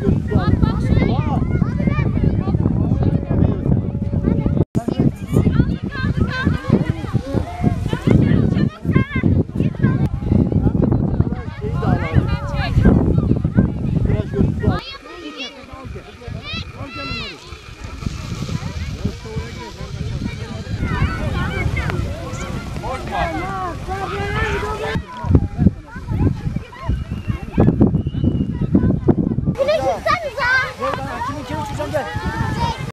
görüntü al. Güneş tutsanıza. Gel bana kimin kimin tutacaksın gel.